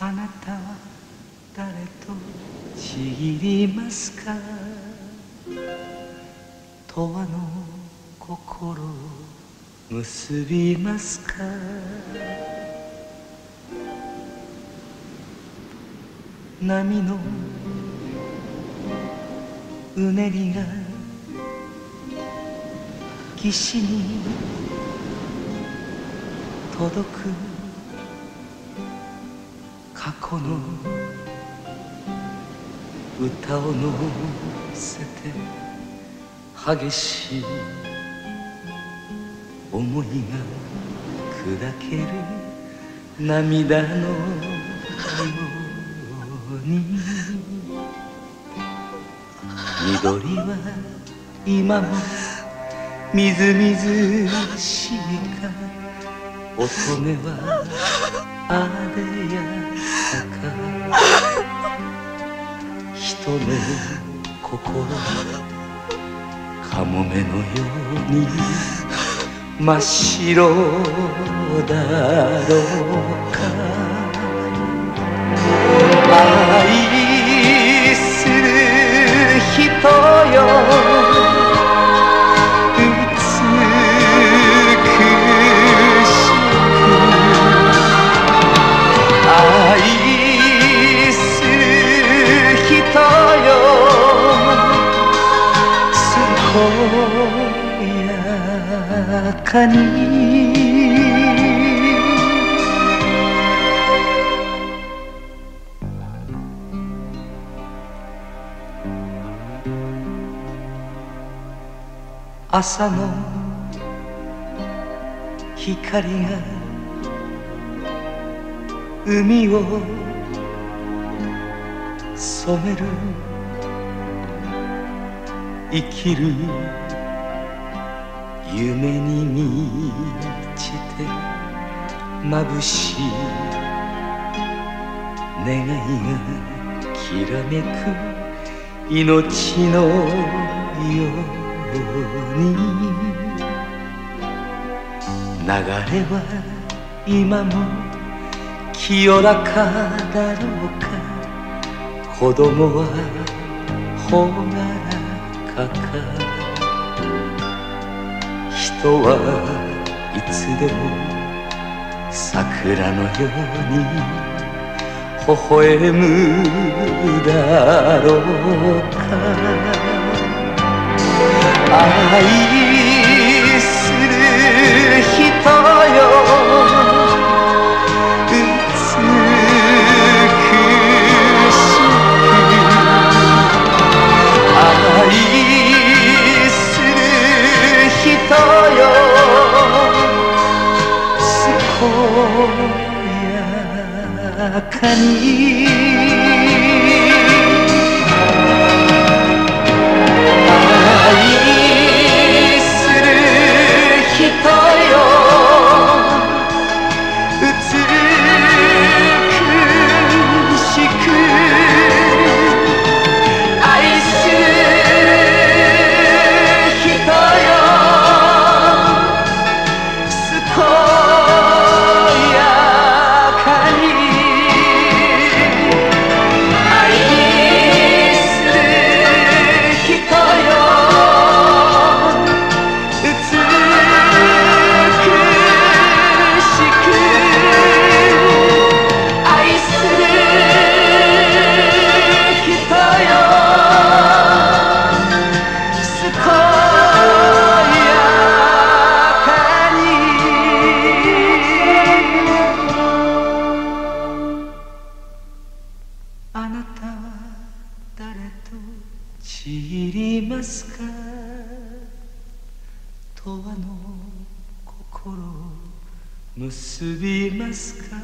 あなたは誰とちぎりますか？永遠の心を結びますか？波のうねりが岸に届く過去の歌を乗せて激しい思いが砕ける涙のように。緑は今もみずみずしいか。乙女はあでやか人の心カモメのように真っ白だろうか。愛やかに。朝の光が海を染める。生きる。夢に満ちて眩しい願いがきらめく命のように。流れは今も清らかだろうか。子供は朗らかか人はいつでも桜のように微笑むだろうか。愛する人よ。健や知りますか？永遠の心結びますか？